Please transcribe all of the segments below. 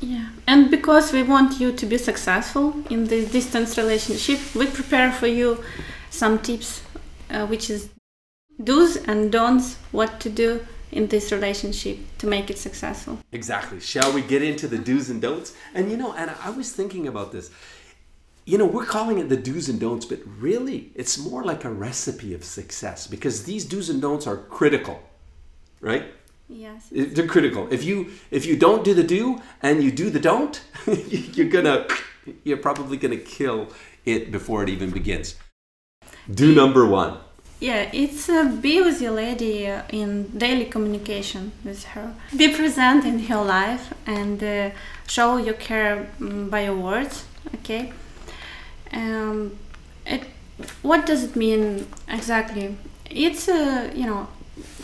Yeah, and because we want you to be successful in this distance relationship, we prepare for you some tips, uh, which is do's and don'ts, what to do in this relationship to make it successful. Exactly. Shall we get into the do's and don'ts? And you know, and I was thinking about this. You know, we're calling it the do's and don'ts, but really it's more like a recipe of success because these do's and don'ts are critical, right? Yes. They're critical. If you if you don't do the do and you do the don't, you're gonna you're probably gonna kill it before it even begins. Do number one. Yeah, it's uh, be with your lady uh, in daily communication with her. Be present in her life and uh, show your care um, by your words. Okay. Um, it, what does it mean exactly? It's uh, you know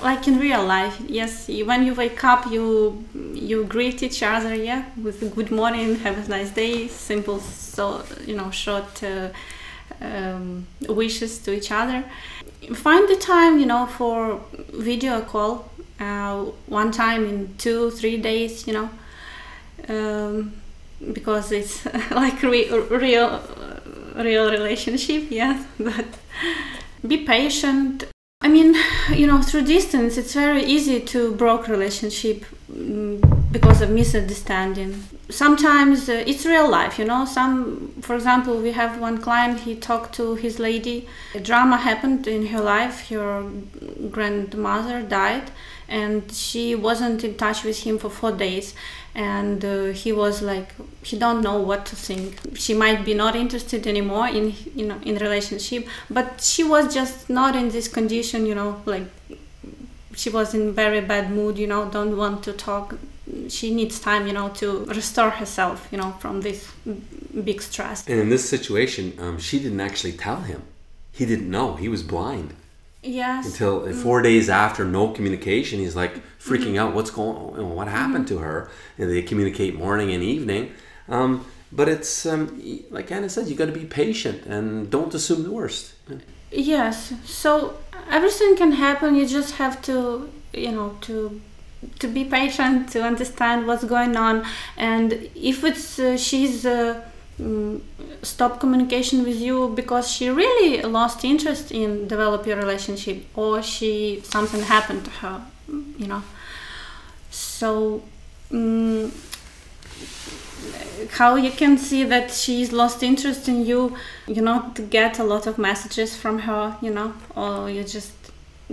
like in real life yes when you wake up you you greet each other yeah with good morning have a nice day simple so you know short uh, um, wishes to each other. Find the time you know for video call uh, one time in two three days you know um, because it's like re- real real relationship yeah but be patient you know, through distance, it's very easy to broke relationship mm, because of misunderstanding. Sometimes uh, it's real life, you know. Some, for example, we have one client. He talked to his lady. A drama happened in her life. Her grandmother died, and she wasn't in touch with him for four days and uh, he was like he don't know what to think. She might be not interested anymore in you know in relationship but she was just not in this condition you know like she was in very bad mood you know don't want to talk. She needs time you know to restore herself you know from this big stress. And in this situation um, she didn't actually tell him. He didn't know. He was blind yes. Until mm. four days after no communication he's like freaking mm-hmm. out what's going on? What happened mm-hmm. to her? And they communicate morning and evening. Um, but it's um, like anna said you got to be patient and don't assume the worst. Yes. So everything can happen. You just have to you know to to be patient to understand what's going on. And if it's uh, she's uh, Mm, stop communication with you because she really lost interest in develop your relationship or she something happened to her you know. So um, how you can see that she's lost interest in you you not get a lot of messages from her you know or you just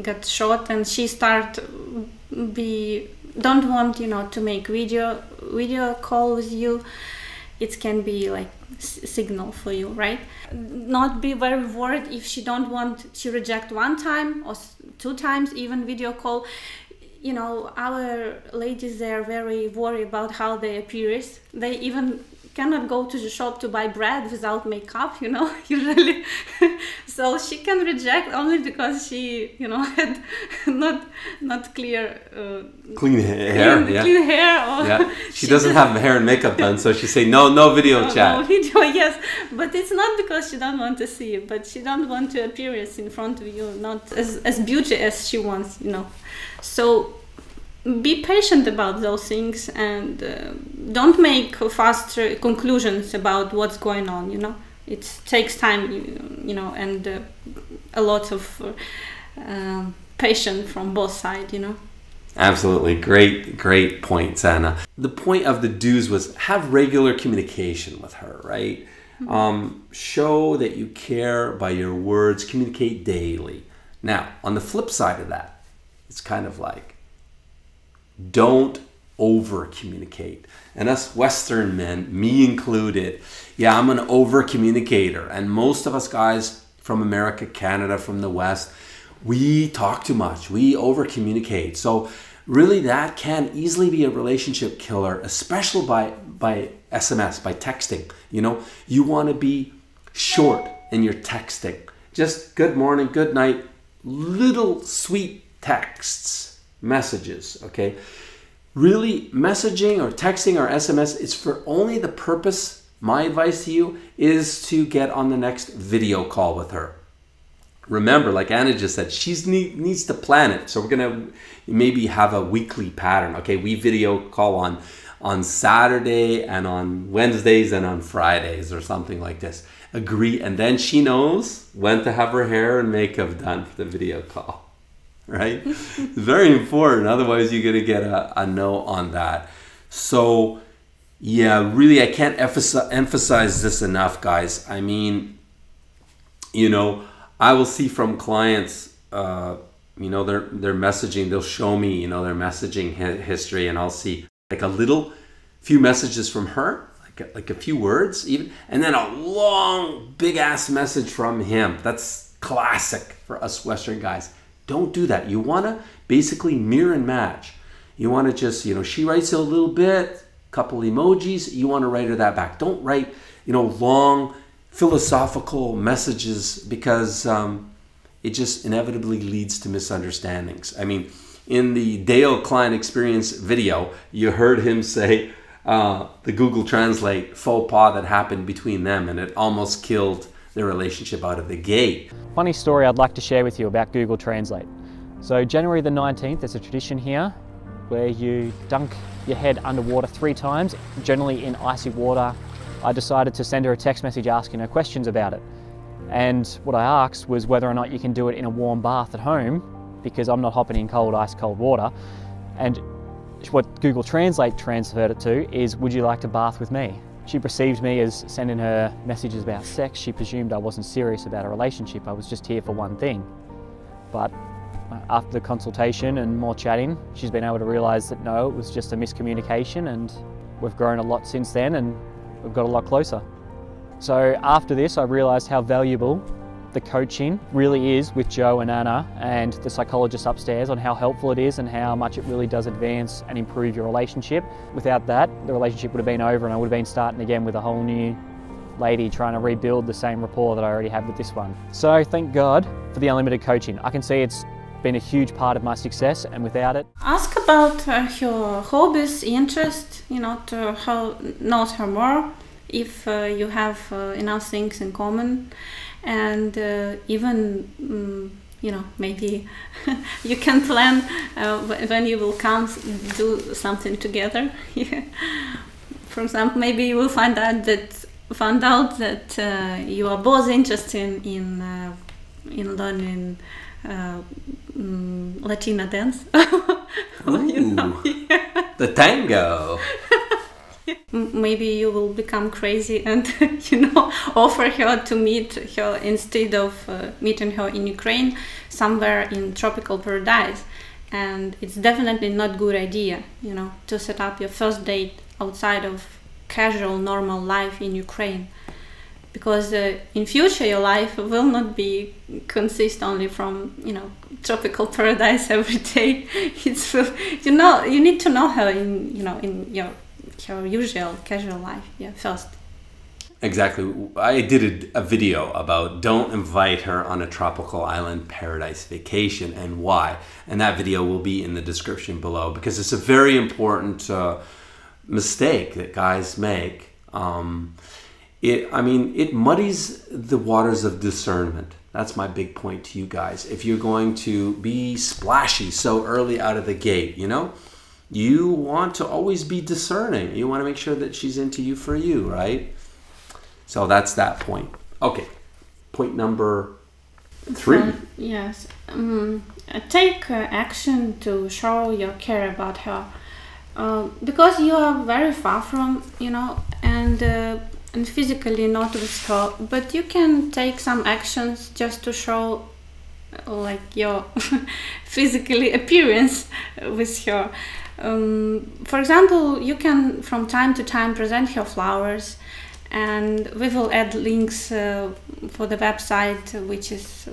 get short and she start be don't want you know to make video video call with you it can be like signal for you right? Not be very worried if she don't want to reject one time or two times even video call. You know our ladies they are very worried about how they appear. They even cannot go to the shop to buy bread without makeup, you know, usually. so she can reject only because she, you know, had not not clear uh, clean hair, clean, yeah. clean hair. Or yeah, she, she doesn't have hair and makeup done, so she say no, no video no, chat. No video, yes, but it's not because she don't want to see but she don't want to appear in front of you, not as as beauty as she wants, you know. So be patient about those things and uh, don't make fast conclusions about what's going on you know? It takes time you, you know and uh, a lot of uh, patience from both sides you know? Absolutely. Great great points anna the point of the do's was have regular communication with her right? Mm-hmm. um, show that you care by your words communicate daily. Now on the flip side of that it's kind of like don't over communicate. And us Western men, me included, yeah, I'm an over communicator. And most of us guys from America, Canada, from the West, we talk too much. We over communicate. So really that can easily be a relationship killer, especially by by SMS, by texting. You know, you want to be short in your texting. Just good morning, good night, little sweet texts messages, okay? Really, messaging or texting or SMS is for only the purpose, my advice to you is to get on the next video call with her. Remember, like Anna just said, she need, needs to plan it. So we're gonna maybe have a weekly pattern. Okay, we video call on on Saturday and on Wednesdays and on Fridays or something like this. Agree, and then she knows when to have her hair and makeup done for the video call. Right? Very important. Otherwise, you're gonna get a, a no on that. So, yeah, really, I can't emphasize this enough, guys. I mean, you know, I will see from clients. Uh, you know their their messaging they'll show me you know their messaging history and i'll see like a little few messages from her like a, like a few words even and then a long big ass message from him that's classic for us western guys don't do that. You want to basically mirror and match. You want to just you know she writes a little bit couple emojis you want to write her that back. Don't write you know long philosophical messages because um, it just inevitably leads to misunderstandings. I mean, in the Dale Klein Experience video, you heard him say uh, the Google Translate faux pas that happened between them, and it almost killed their relationship out of the gate. Funny story I'd like to share with you about Google Translate. So, January the 19th, there's a tradition here where you dunk your head underwater three times, generally in icy water. I decided to send her a text message asking her questions about it. And what I asked was whether or not you can do it in a warm bath at home because I'm not hopping in cold, ice cold water. And what Google Translate transferred it to is, would you like to bath with me? She perceived me as sending her messages about sex. She presumed I wasn't serious about a relationship. I was just here for one thing. But uh, after the consultation and more chatting, she's been able to realise that no, it was just a miscommunication and we've grown a lot since then and we've got a lot closer. So after this, I realised how valuable the coaching really is with Joe and Anna and the psychologist upstairs on how helpful it is and how much it really does advance and improve your relationship. Without that, the relationship would have been over and I would have been starting again with a whole new lady trying to rebuild the same rapport that I already had with this one. So thank God for the unlimited coaching. I can see it's been a huge part of my success and without it. Ask about uh, her hobbies, interests, you know, to know her more if uh, you have uh, enough things in common and uh, even um, you know maybe you can plan uh, when you will come do something together for example maybe you will find out that find out that uh, you are both interested in uh, in learning um, Latina dance. Ooh, know? yeah. The tango maybe you will become crazy and you know offer her to meet her instead of uh, meeting her in Ukraine somewhere in tropical paradise. And it's definitely not good idea you know to set up your first date outside of casual normal life in Ukraine. Because uh, in future your life will not be consist only from you know tropical paradise every day. It's you know you need to know her in you know in your her usual casual life yeah first. Exactly. I did a, a, video about don't invite her on a tropical island paradise vacation and why. And that video will be in the description below because it's a very important uh, mistake that guys make. Um, it i mean it muddies the waters of discernment. That's my big point to you guys. If you're going to be splashy so early out of the gate you know you want to always be discerning. You want to make sure that she's into you for you, right? So that's that point. Okay, point number three. Uh, yes, um, take uh, action to show your care about her, uh, because you are very far from you know and uh, and physically not with her, but you can take some actions just to show like your physically appearance with her um, for example, you can from time to time present her flowers, and we will add links uh, for the website, which is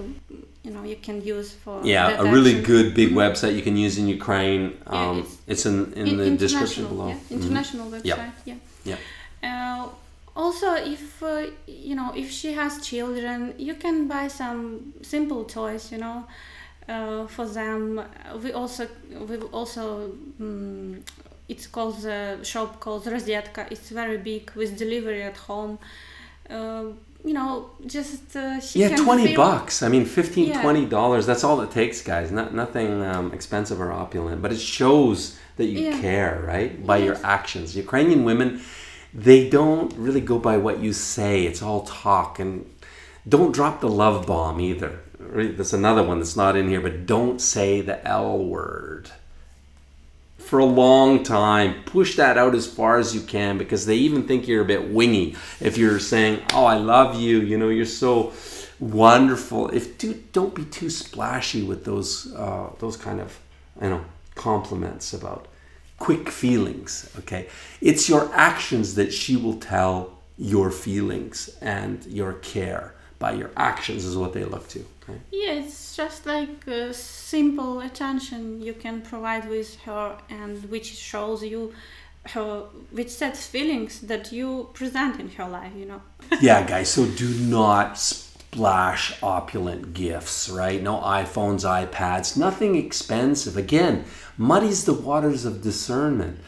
you know you can use for yeah a really good big mm-hmm. website you can use in Ukraine. Um, yeah, it's, it's, in in, in the description below. Yeah, mm-hmm. international mm-hmm. website. Yeah. Yeah. Uh, also, if uh, you know if she has children, you can buy some simple toys. You know for them. We also we also um, it's called the shop called Rozetka. It's very big with delivery at home. Uh, you know, just uh, she Yeah, 20 feel- bucks. I mean, 15 Yeah. 20 dollars. That's all it takes, guys. Not nothing um, expensive or opulent, but it shows that you Yeah. care, right? By your actions. Ukrainian women, they don't really go by what you say. It's all talk and don't drop the love bomb either. That's another one that's not in here, but don't say the L word for a long time. Push that out as far as you can because they even think you're a bit wingy if you're saying, "Oh, I love you," you know, you're so wonderful. If do, don't be too splashy with those uh, those kind of you know compliments about quick feelings. Okay, it's your actions that she will tell your feelings and your care by your actions is what they look to. Okay? Yeah, it's just like simple attention you can provide with her, and which shows you her, which sets feelings that you present in her life. You know. yeah, guys, so do not splash opulent gifts, right? No iPhones, iPads, nothing expensive. Again, muddies the waters of discernment.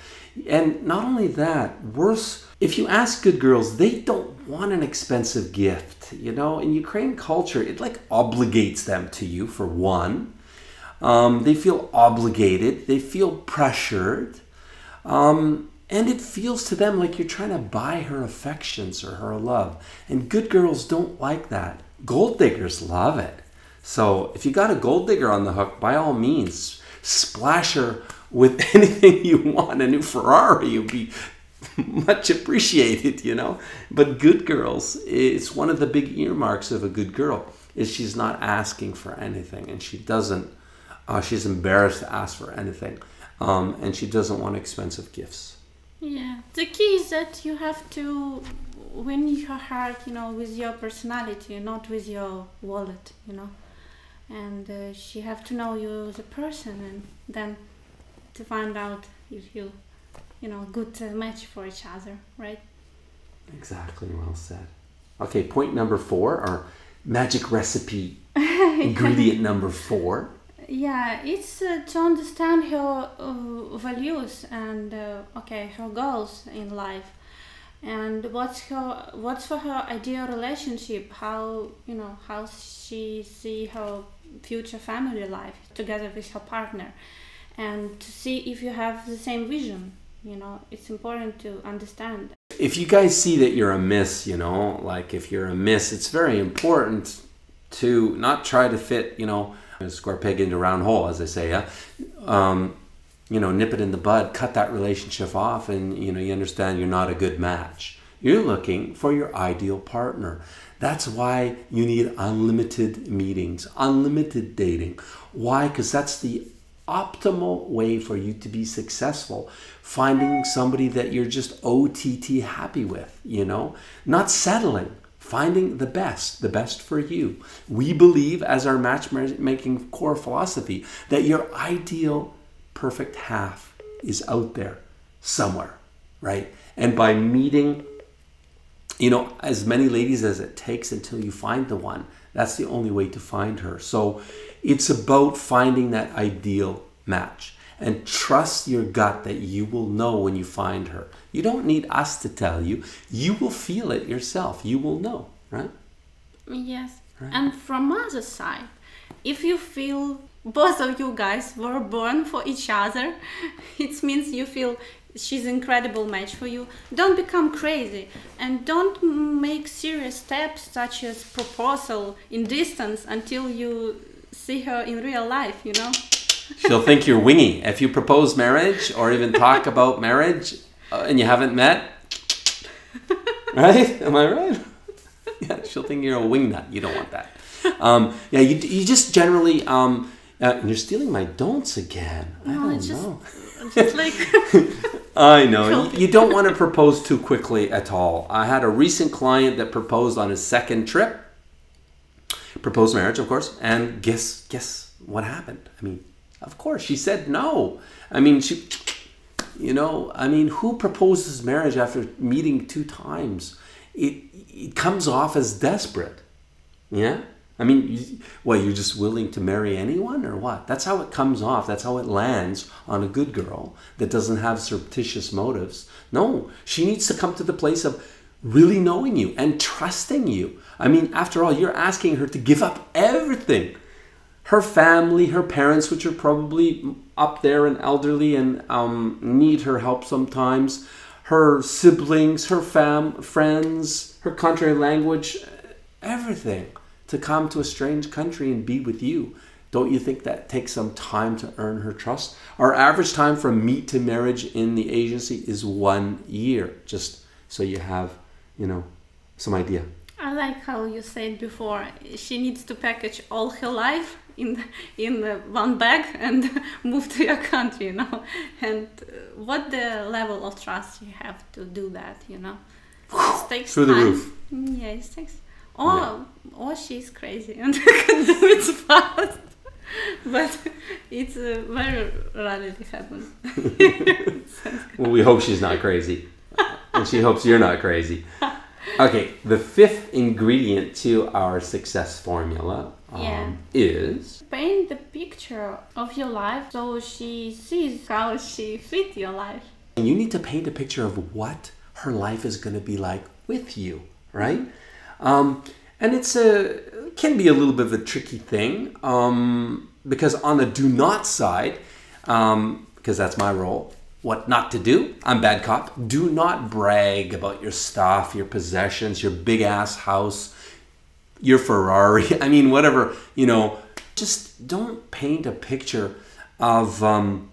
And not only that, worse, if you ask good girls, they don't want an expensive gift. You know, in Ukraine culture, it like obligates them to you, for one. Um, they feel obligated, they feel pressured. Um, and it feels to them like you're trying to buy her affections or her love. And good girls don't like that. Gold diggers love it. So if you got a gold digger on the hook, by all means, splash her with anything you want. A new Ferrari you'd be much appreciated, you know. But good girls, it's one of the big earmarks of a good girl is she's not asking for anything, and she doesn't. Uh, she's embarrassed to ask for anything, um, and she doesn't want expensive gifts. Yeah, the key is that you have to win your heart, you know, with your personality, not with your wallet, you know. And uh, she have to know you as a person, and then to find out if you, you know, good uh, match for each other, right? Exactly, well said. Okay, point number four, our magic recipe ingredient number four. Yeah, it's uh, to understand her uh, values and uh, okay her goals in life, and what's her what's for her ideal relationship. How you know how she see her future family life together with her partner, and to see if you have the same vision. You know, it's important to understand. If you guys see that you're a miss, you know, like if you're a miss, it's very important to not try to fit, you know, a square peg into a round hole, as they say, yeah. Um, you know, nip it in the bud, cut that relationship off, and you know, you understand you're not a good match. You're looking for your ideal partner. That's why you need unlimited meetings, unlimited dating. Why? Because that's the optimal way for you to be successful. Finding somebody that you're just OTT happy with, you know, not settling finding the best, the best for you. We believe, as our matchmaking core philosophy, that your ideal perfect half is out there somewhere, right? And by meeting, you know, as many ladies as it takes until you find the one, that's the only way to find her. So it's about finding that ideal match and trust your gut that you will know when you find her. You don't need us to tell you. You will feel it yourself. You will know, right? Yes. And from other side, if you feel both of you guys were born for each other, it means you feel she's incredible match for you. Don't become crazy and don't make serious steps such as proposal in distance until you see her in real life, you know? She'll think you're wingy. If you propose marriage or even talk about marriage uh, and you haven't met, right? Am I right? Yeah, she'll think you're a wingnut. You don't want that. Um, yeah, you, you just generally, um, uh, you're stealing my don'ts again. I don't know. Just like I know. You, don't want to propose too quickly at all. I had a recent client that proposed on his second trip. Proposed marriage, of course, and guess guess what happened? I mean, of course, she said no. I mean, she you know, I mean, who proposes marriage after meeting two times? It it comes off as desperate. Yeah? I mean, you, what, you're just willing to marry anyone or what? That's how it comes off. That's how it lands on a good girl that doesn't have surreptitious motives. No, she needs to come to the place of really knowing you and trusting you. I mean, after all, you're asking her to give up everything her family, her parents, which are probably up there and elderly and um, need her help sometimes, her siblings, her fam, friends, her country language, everything to come to a strange country and be with you. Don't you think that takes some time to earn her trust? Our average time from meet to marriage in the agency is one year, just so you have, you know, some idea. I like how you said before. She needs to package all her life in in one bag and move to your country, you know. And uh, what the level of trust you have to do that, you know. It takes Through time. the roof. Mm, yeah, it takes. Or yeah. or she's crazy and can do it fast. but it's uh, very rarely happens. well, we hope she's not crazy, and she hopes you're not crazy. Okay, the fifth ingredient to our success formula um, yeah. is paint the picture of your life so she sees how she fits your life. And you need to paint a picture of what her life is going to be like with you, right? Um, and it's a can be a little bit of a tricky thing um, because on the do not side, because um, that's my role, what not to do. I'm bad cop. Do not brag about your stuff, your possessions, your big ass house, your Ferrari. I mean, whatever, you know, just don't paint a picture of, um,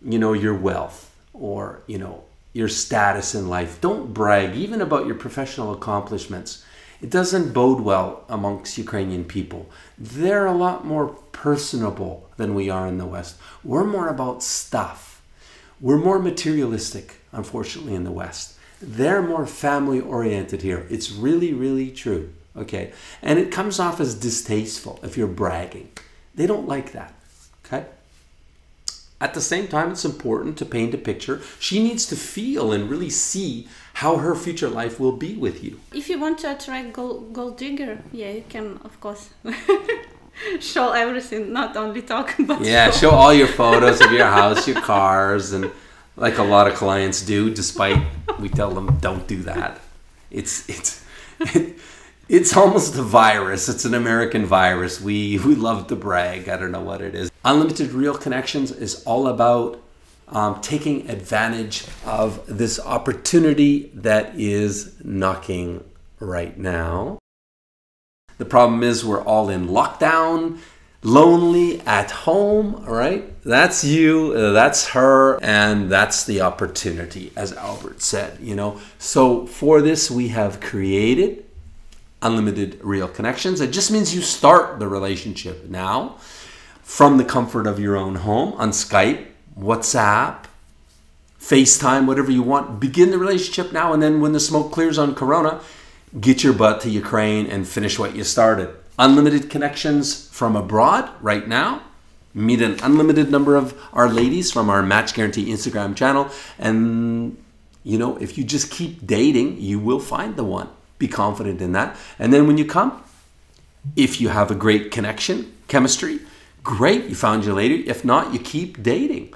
you know, your wealth or, you know, your status in life. Don't brag even about your professional accomplishments. It doesn't bode well amongst Ukrainian people. They're a lot more personable than we are in the West. We're more about stuff we're more materialistic, unfortunately, in the West. They're more family oriented here. It's really, really true. Okay. And it comes off as distasteful if you're bragging. They don't like that. Okay. At the same time, it's important to paint a picture. She needs to feel and really see how her future life will be with you. If you want to attract gold, gold digger, yeah, you can, of course. show everything, not only talk but yeah, show. show all your photos of your house, your cars, and like a lot of clients do. Despite we tell them don't do that. It's it's. It, it's almost a virus. It's an American virus. We we love to brag. I don't know what it is. Unlimited Real Connections is all about um, taking advantage of this opportunity that is knocking right now. The problem is we're all in lockdown, lonely at home, right? That's you, uh, that's her, and that's the opportunity, as Albert said, you know. So for this, we have created unlimited real connections. It just means you start the relationship now from the comfort of your own home on Skype, WhatsApp, FaceTime, whatever you want. Begin the relationship now, and then when the smoke clears on Corona, get your butt to Ukraine and finish what you started. Unlimited connections from abroad right now. Meet an unlimited number of our ladies from our Match Guaranty Instagram channel. And, you know, if you just keep dating, you will find the one. Be confident in that. And then when you come, if you have a great connection, chemistry, great, you found your lady. If not, you keep dating.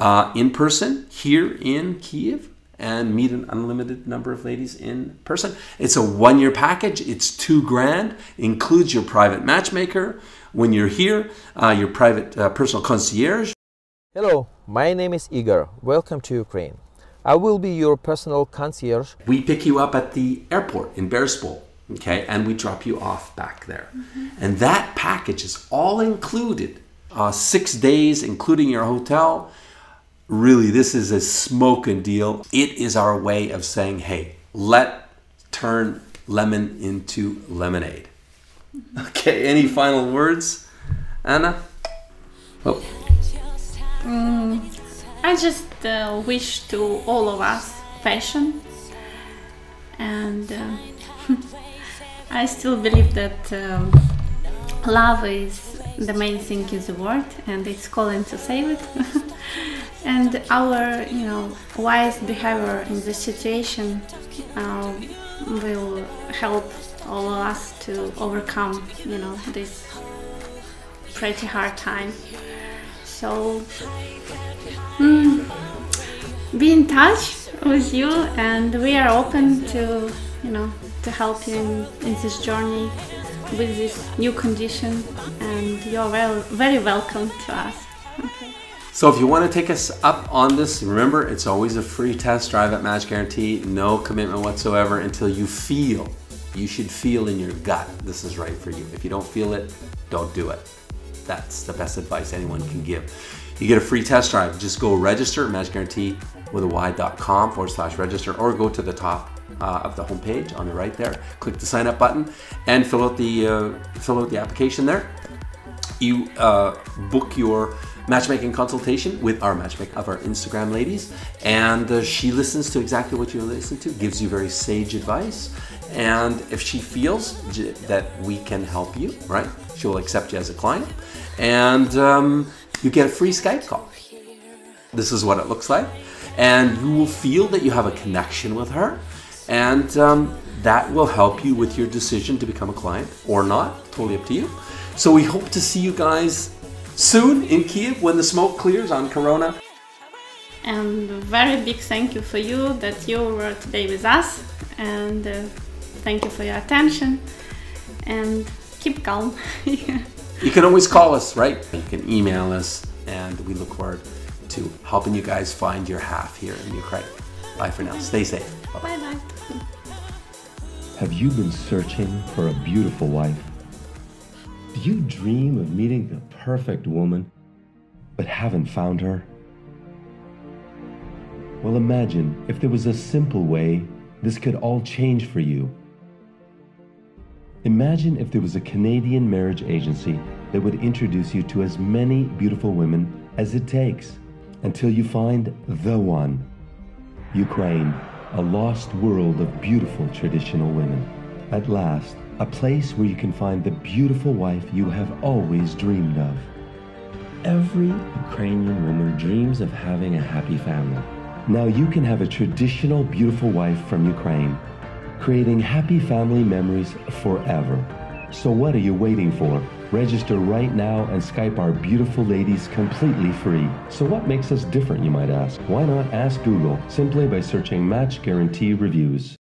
Uh, in person here in Kiev, and meet an unlimited number of ladies in person. It's a one year package, it's two grand, includes your private matchmaker. When you're here, uh, your private uh, personal concierge. Hello, my name is Igor. Welcome to Ukraine. I will be your personal concierge. We pick you up at the airport in Boryspil, okay, and we drop you off back there. Mm-hmm. And that package is all included uh, six days, including your hotel really, this is a smoking deal. It is our way of saying, hey, let turn lemon into lemonade. Okay, any final words, Anna? Oh. Mm, I just uh, wish to all of us passion, and uh, I still believe that um, love is the main thing in the world, and it's calling to save it. and our you know wise behavior in this situation uh, will help all of us to overcome you know this pretty hard time so mm, be in touch with you, and we are open to, you know, to help you in, in this journey with this new condition, and you're very, very welcome to us. So if you want to take us up on this, remember it's always a free test drive at Match Guaranty, no commitment whatsoever until you feel. You should feel in your gut this is right for you. If you don't feel it, don't do it. That's the best advice anyone can give. You get a free test drive. Just go register at Match Guaranty with a y.com forward slash register or go to the top uh, of the homepage on the right there. Click the sign up button and fill out the uh, fill out the application there. You uh, book your matchmaking consultation with our matchmaker of our Instagram ladies, and uh, she listens to exactly what you listen to, gives you very sage advice, and if she feels that we can help you, right, she'll accept you as a client, and um, you get a free Skype call. This is what it looks like, and you will feel that you have a connection with her, and um, that will help you with your decision to become a client or not. Totally up to you. So we hope to see you guys soon in Kiev when the smoke clears on Corona. And a very big thank you for you that you were today with us, and uh, thank you for your attention. And keep calm. You can always call us, right? You can email us, and we look forward to helping you guys find your half here in Ukraine. Bye for now. Stay safe. Bye-bye. bye bye. Have you been searching for a beautiful wife? Do you dream of meeting the perfect woman, but haven't found her? Well, imagine if there was a simple way this could all change for you. Imagine if there was a Canadian marriage agency that would introduce you to as many beautiful women as it takes until you find the one. Ukraine, a lost world of beautiful traditional women. At last, a place where you can find the beautiful wife you have always dreamed of. Every Ukrainian woman dreams of having a happy family. Now you can have a traditional beautiful wife from Ukraine, creating happy family memories forever. So what are you waiting for? Register right now and Skype our beautiful ladies completely free. So what makes us different, you might ask? Why not ask Google simply by searching Match Guaranty Reviews?